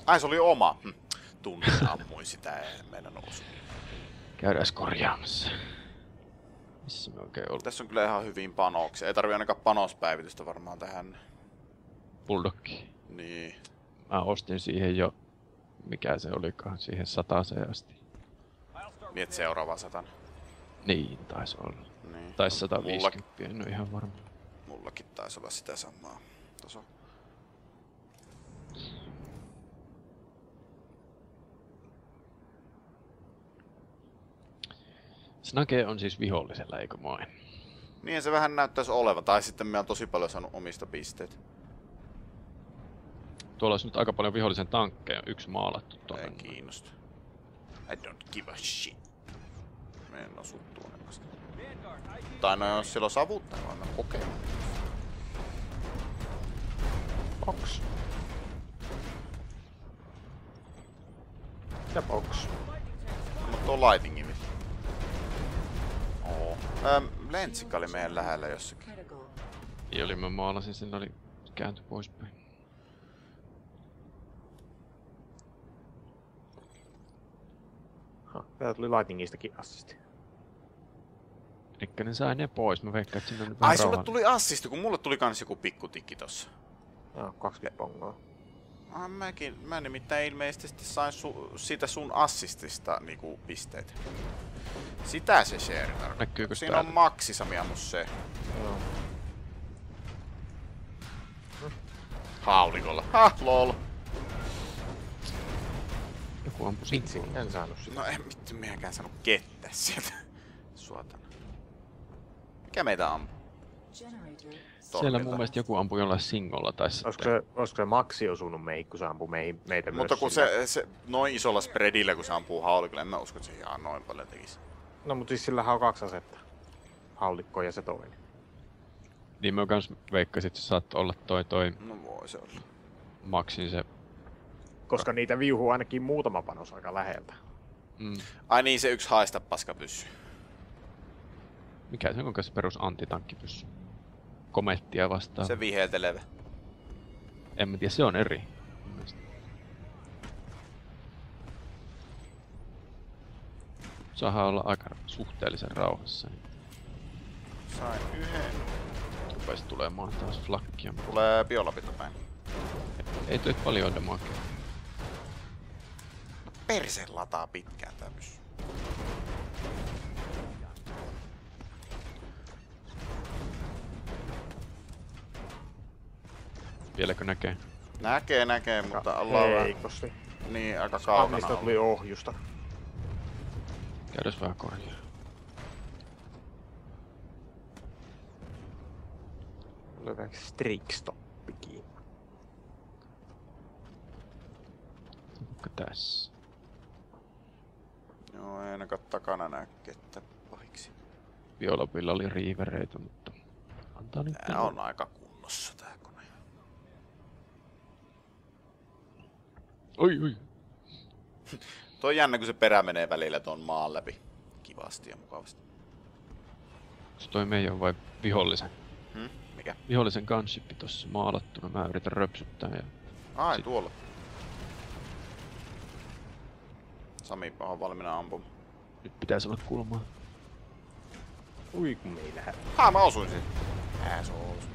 Ai se oli oma. Hm. Tunnin ammuin sitä, ei meidän osu. Käydään korjaamassa. Missä me oikein ollaan? Tässä on kyllä ihan hyvin panoksia. Ei tarvi ainakaan panospäivitystä varmaan tähän. Bulldogki. Niin. Mä ostin siihen jo, mikä se olikaan, siihen sataseen asti. Miet seuraava satan. Niin, taisi olla. Niin. Tai No, 150, en ole ihan varma. Mullakin taisi olla sitä samaa. Tuossa on Snake on siis vihollisella, eikö moi? Niin se vähän näyttäisi olevan. Tai sitten me on tosi paljon saanut omista pisteitä. Tuolla olisi nyt aika paljon vihollisen tankkeja, yksi maalattu Ei tuonne. kiinnosta. I don't give a shit. Me en osu tuonne vasta. Tai no jos sillä on savutta, niin voimme kokeilla. Box. Ja box. Mutta tuo lightingi. Ähm, Lentsikka oli meidän lähellä jossakin. Critical. Niin oli, mä maalasin sen, oli käänty poispäin. Ha. Täällä tuli Lightningistakin assisti. Elikkä ne sai ne pois, mä veikkaan, että sinne on Ai sulle tuli assisti, kun mulle tuli kans joku pikkutikki tossa. Joo, 20 pongoa. Ah, mäkin, mä nimittäin ilmeisesti sain su, siitä sun assistista niinku pisteitä. Sitä se share tarkoittaa. Näkyykö Siinä on täällä? maksi Sami ammu se. Joo. Haulikolla. Ha, lol. Joku ampui Vitsi, en saanut sitä. No en vittu mihinkään saanut kettää sieltä. Suotana. Mikä meitä ampuu? Generator. Siellä Tornilta. mun mielestä joku ampui jollain singolla tai sitten... Olisiko se, olisiko se Maxi osunut meihin, kun se ampui meihin, meitä Mutta myös kun sillä- se, se noin isolla spreadillä, kun se ampuu haulikolla, en mä usko, että se ihan noin paljon tekisi. No mutta siis sillähän on kaksi asetta. Haulikko ja se toinen. Niin mä kans veikkasin, että se saattoi olla toi toi No voi se olla. Maxin se... Koska niitä viuhuu ainakin muutama panos aika läheltä. Mm, Ai niin, se yksi haista paska pyssy. mikä se on se perus antitankkipyssy? Komettia vastaan. Se viheltelevä. En mä tiedä, se on eri. Saadaan olla aika suhteellisen rauhassa. Niin Sain yhden. rupes tulemaan taas flakkia. Tulee biolapita päin. Ei tule paljon damakea. Perse lataa pitkään tämmös. Vieläkö näkee? Näkee, näkee, mutta ollaan vähän Heikosti. niin aika kaukana. Annista tuli ohjusta. Käydäs vähän korjaa. Vähän strikstoppi kiinni. Onko tässä? Joo, ei ainakaan takana näy kettä pahiksi. Biolopilla oli riivereitä, mutta antaa nyt Tää on aika kunnossa tää Oi, oi. Toi on jännä, kun se perä menee välillä ton maan läpi. Kivasti ja mukavasti. Se toi meidän vai vihollisen? Hmm? Mikä? Vihollisen gunshippi tossa maalattuna. Mä yritän röpsyttää ja... Ai, Sit- tuolla. Sami on valmiina ampumaan. Nyt pitäisi olla kulmaa. Ui kun me ei lähde. Ha, mä osuin siihen. Ää, se osui.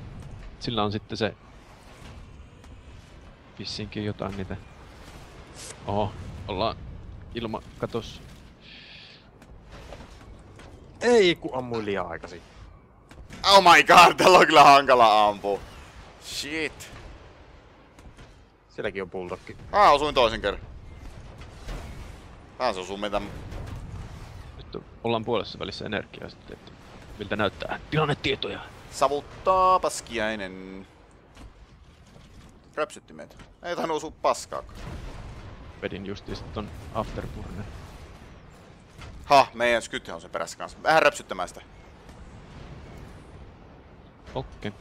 Sillä on sitten se... Vissinkin jotain niitä... Oho, ollaan ilma katos. Ei kun ammuin liian aikaisin. Oh my god, tällä on kyllä hankala ampua. Shit. Sielläkin on bulldogki. Ah, osuin toisen kerran. Taas osuu meitä. Nyt on- ollaan puolessa välissä energiaa sitten, että miltä näyttää. Tilannetietoja. Savuttaa paskiainen. Räpsytti meitä. Ei tainnut osua paskaakaan. Vedin justiinsa ton afterburner. Ha, meidän skytti on sen perässä kanssa. Vähän räpsyttämään sitä. Okei.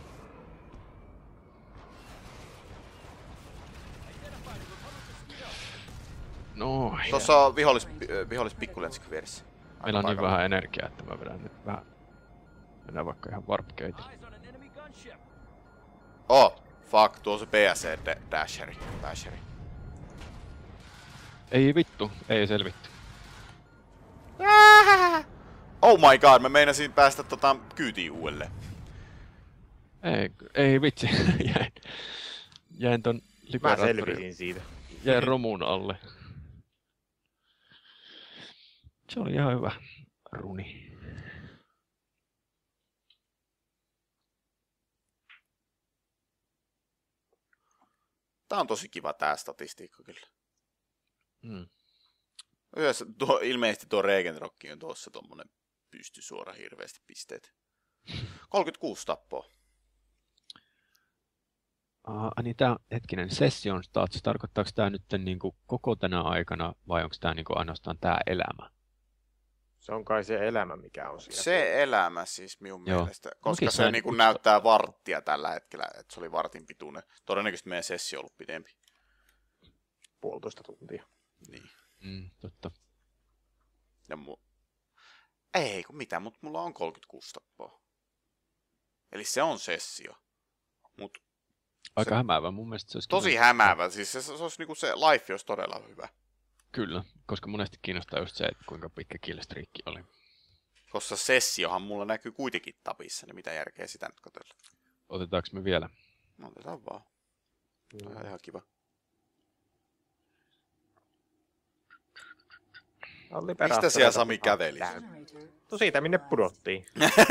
No, Tossa on vihollis, äh, vihollis pikkulensikko vieressä. Aika meillä on niin vähän energiaa, että mä vedän nyt vähän... Mennään vaikka ihan gunship. Oh, fuck, tuo on se PSC da- Dasheri. Dasheri. Ei vittu, ei selvitty. Oh my god, mä meinasin päästä tota kyytiin uudelleen. Ei, ei vitsi, jäin, jäin ton Mä selvisin siitä. jäin romun alle. Se oli ihan hyvä runi. Tää on tosi kiva tää statistiikka kyllä. Mm. Yhdessä, tuo, ilmeisesti tuo Regenrocki on tuossa tommonen pysty suora hirveästi pisteet. 36 tappoa. Uh, niin tää hetkinen session stats, tarkoittaako tää nyt niinku koko tänä aikana vai onko tää niinku ainoastaan tää elämä? Se on kai se elämä, mikä on siellä. Se elämä siis minun Joo. mielestä, koska Onkin se se niinku yksi- näyttää varttia tällä hetkellä, että se oli vartin pituinen. Todennäköisesti meidän sessio on ollut pidempi. puolitoista tuntia. Niin. Mm, totta. Ja mu- Ei, kun mitä, mutta mulla on 36 tappoa. Eli se on sessio. Mut Aika Se- hämäävä mun mielestä se olisi tosi kiva- hämäävä, siis se, se olisi niinku se life olisi todella hyvä. Kyllä, koska monesti kiinnostaa just se, että kuinka pitkä killstreakki oli. Koska sessiohan mulla näkyy kuitenkin tapissa, niin mitä järkeä sitä nyt katsella. Otetaanko me vielä? No otetaan vaan. On ihan kiva. Mistä siellä Sami käveli? No siitä minne pudottiin.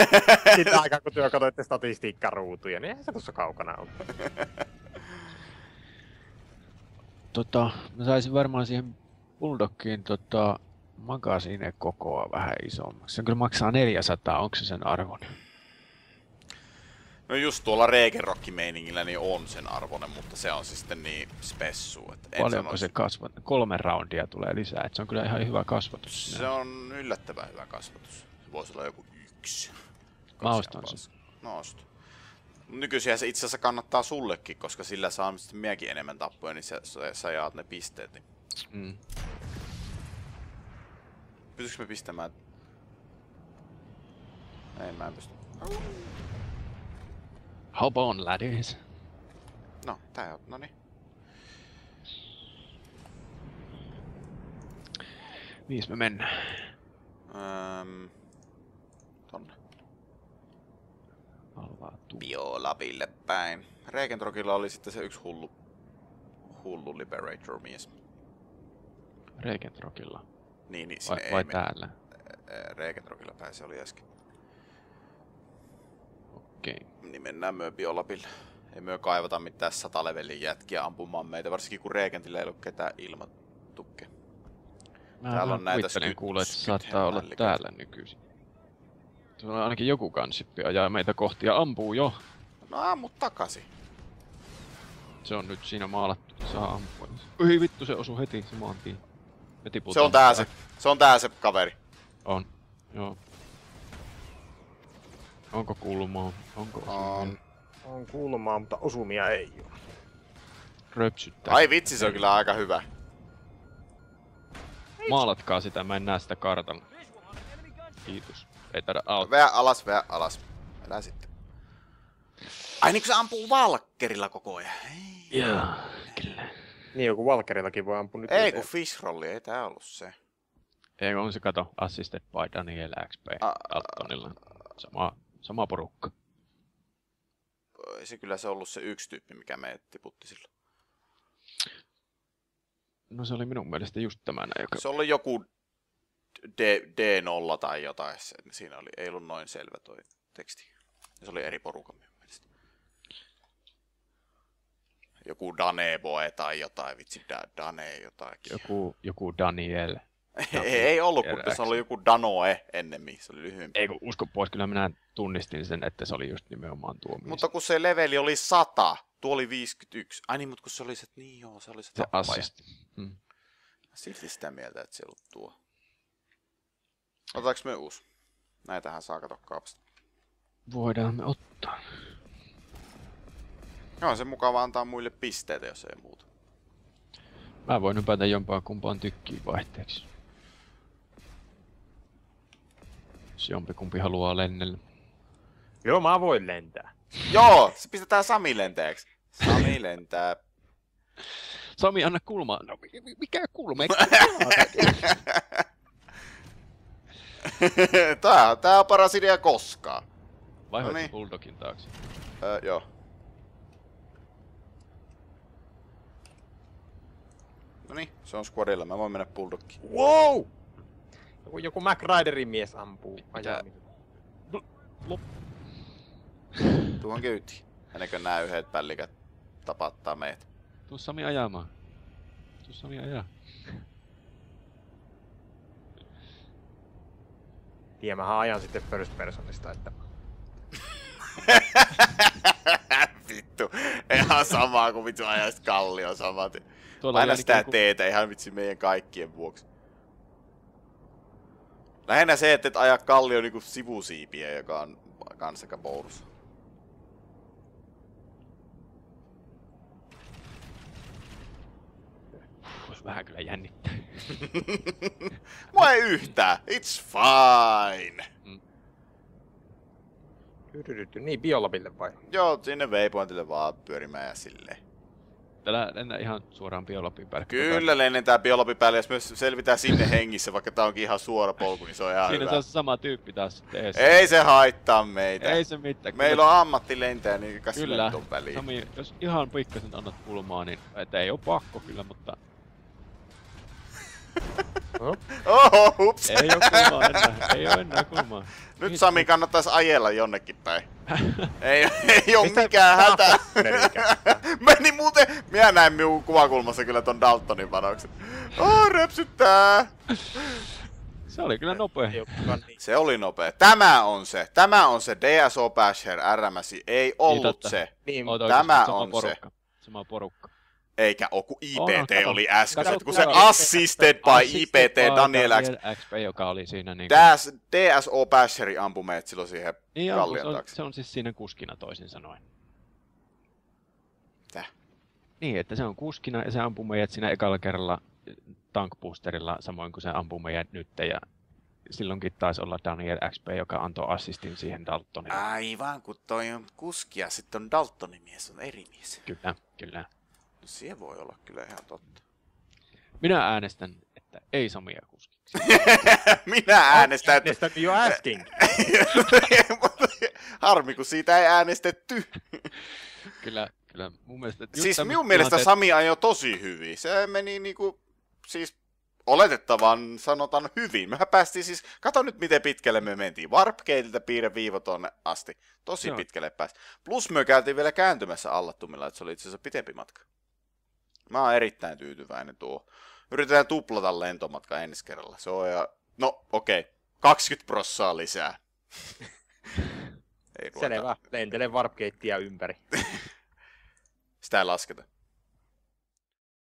Sitä aikaa kun työ katsoitte statistiikkaruutuja, niin eihän se tuossa kaukana ole. Tota, mä saisin varmaan siihen Bulldogkiin tota, magasiine kokoa vähän isommaksi. Se kyllä maksaa 400, onko se sen arvon? No just tuolla Regenrock-meiningillä niin on sen arvoinen, mutta se on siis sitten niin spessu. Että en Paljonko sanoisi- se kasvat? Kolme roundia tulee lisää, että se on kyllä ihan hyvä kasvatus. Se on yllättävän hyvä kasvatus. Se voisi olla joku yksi. Mä ostan sen. No osta. Nykyisin se itse asiassa kannattaa sullekin, koska sillä saa sitten miekin enemmän tappoja, niin sä, sä, sä jaat ne pisteet. Niin. Mm. Pystytkö me pistämään? Ei, mä en pysty. Hop on, laddies. No, tää on, no niin. Mihin me mennään? Öm, tonne. Alvaa tuu. Biolabille päin. Regentrokilla oli sitten se yksi hullu, hullu Liberator-mies. Regentrokilla. Niin, niin Vai, sinne vai ei mennä. täällä? Regentrokilla päin se oli äsken. Okei. Niin mennään myö Biolabille. Ei myö kaivata mitään satalevelin jätkiä ampumaan meitä, varsinkin kun Regentillä ei ollut ketään ilmatukke. Mä Täällä on näitä skyt- kuulee, että se saattaa olla hemmälliköitä. täällä nykyisin. Se on ainakin joku kansippi ajaa meitä kohti ja ampuu jo. No ammu takaisin. Se on nyt siinä maalattu, että saa ampua. Oi vittu, se osui heti se maantiin. Me Se on tää se. Se on tää se kaveri. On, joo. Onko kulmaa? Onko osumia? On. On kulmaa, mutta osumia ei ole. Röpsyttää. Ai vitsi, se on kyllä aika hyvä. Maalatkaa sitä, mä en näe sitä kartalla. Kiitos. Ei taida auttaa. Veä alas, veä alas. Älä sitten. Ai niin kun se ampuu valkkerilla koko ajan. Ei, Joo, kyllä. Niin joku Valkerillakin voi ampua nyt. ei kun fishrolli, ei tää ollut se. Ei on se kato, assisted by Daniel XP A- Daltonilla. Sama, sama porukka. Ei se kyllä se ollut se yksi tyyppi, mikä me tiputti silloin. No se oli minun mielestä just tämänä, joka... Se oli joku D, D0 tai jotain. Siinä oli, ei ollut noin selvä toi teksti. Se oli eri porukka minun mielestä. Joku Daneboe tai jotain, vitsi, da, Dane jotain. Joku, joku Daniel. Ei, ei ollut, kun se oli joku Danoe ennemmin, se oli lyhyempi. Ei kun usko pois, kyllä minä tunnistin sen, että se oli just nimenomaan tuo mies. Mutta kun se leveli oli 100, tuo oli 51. Ai niin, mutta kun se oli se, niin joo, se oli se se assist. Mm. Silti sitä mieltä, että se ei ollut tuo. Otetaanko me uusi? Näitähän saa kato kaapasta. Voidaan me ottaa. Joo, se mukava antaa muille pisteitä, jos ei muuta. Mä voin hypätä jompaan kumpaan tykkiin vaihteeksi. Jos jompikumpi haluaa lennellä. Joo, mä voin lentää. Joo, se pistetään Sami lentäjäksi. Sami lentää. Sami, anna kulmaa. No mi- mi- mikä kulma? Tää, tää on paras idea koskaan. Vaihoit No niin. Bulldogin taakse. Öö, joo. No niin, se on squadilla. Mä voin mennä bulldogkiin. Wow! Joku, joku Mac Riderin mies ampuu. Mitä? ajamista. Tuohon kyytiin. Ennen nää yhdet pällikät tapattaa meitä. Tuu Sami ajamaan. Tuu Sami ajaa. Tiedä, mä ajan sitten first personista, että... Vittu. Ihan samaa kuin vittu ajaisit kallio. Tuolla Aina sitä teetä ihan vitsi meidän kaikkien vuoksi. Lähinnä se, että et aja kallio niinku sivusiipiä, joka on kans aika bonus. Vähän kyllä jännittää. Mua ei yhtään. It's fine. Tydydydy. Niin, biolabille vai? Joo, sinne waypointille vaan pyörimään ja silleen. Täällä lennä ihan suoraan biolopin päälle. Kyllä lennetään biologi päälle, jos me selvitään sinne hengissä, vaikka tää onkin ihan suora polku, niin se on ihan Siinä hyvä. se on sama tyyppi taas sitten ees. Ei se haittaa meitä. Ei se mitään. Meillä on ammattilentäjä, niin kas Kyllä. väliin. Sami, jos ihan pikkasen annat kulmaa, niin et ei oo pakko kyllä, mutta Oho, hups. ei oo kulmaa enää. Ei oo enää kulmaa. Nyt Sami kannattaisi ajella jonnekin päin. ei, ei oo Mistä mikään hätä. Meni muuten, minä näin minun kuvakulmassa kyllä ton Daltonin panoksen. Oh, röpsyttää. Se oli kyllä nopea. Niin. Se oli nopea. Tämä on se. Tämä on se DSO Basher RMSI. Ei ollut totta. se. Niin, Tämä on se. porukka. Sama porukka. Eikä oo, kun IPT kato. oli äsken. Kato, Kun se assisted by IPT Daniel X. XP, joka oli siinä niin DS, DSO Basheri ampui meidät silloin siihen Niin on, kun se kallion on, se on siis siinä kuskina toisin sanoen. Täh? Niin, että se on kuskina ja se ampuu meidät siinä ekalla kerralla tankboosterilla, samoin kuin se ampuu meidät nyt ja silloinkin taisi olla Daniel XP, joka antoi assistin siihen Daltonille. Aivan, kun toi on kuski ja sitten on Daltonin mies, on eri mies. Kyllä, kyllä. Se voi olla kyllä ihan totta. Minä äänestän, että ei Samia kuskiksi. Minä äänestän, että... Äänestänyt jo äsken. Harmi, kun siitä ei äänestetty. kyllä, kyllä. Mun mielestä, just Siis minun mielestä tilanteet- Sami ajoi tosi hyvin. Se meni niinku, siis oletettavan sanotaan hyvin. Mehän päästiin siis, kato nyt miten pitkälle me mentiin. Warpgateiltä piirre viivo tonne asti. Tosi Joo. pitkälle pääsi. Plus me käytiin vielä kääntymässä allattumilla, että se oli itse asiassa pitempi matka. Mä oon erittäin tyytyväinen tuo. Yritetään tuplata lentomatka ensi kerralla. Se on ja, no okei, okay. 20 prossaa lisää. ei. Selvä. Lentele warpgatea ympäri. Sitä ei lasketa.